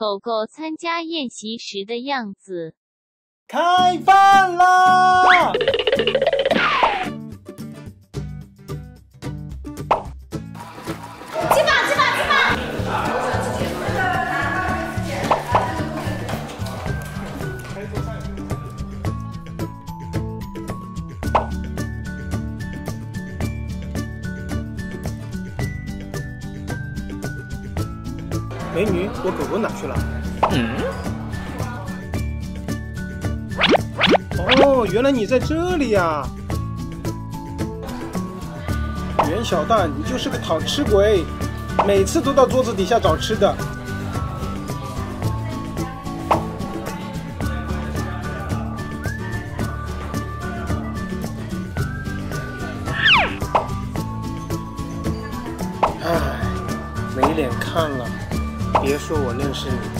狗狗参加宴席时的样子。开饭啦！美女，我狗狗哪去了？哦，原来你在这里呀、袁小蛋，你就是个讨吃鬼，每次都到桌子底下找吃的。唉，没脸看了。别说我认识你，